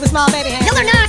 with small baby hands.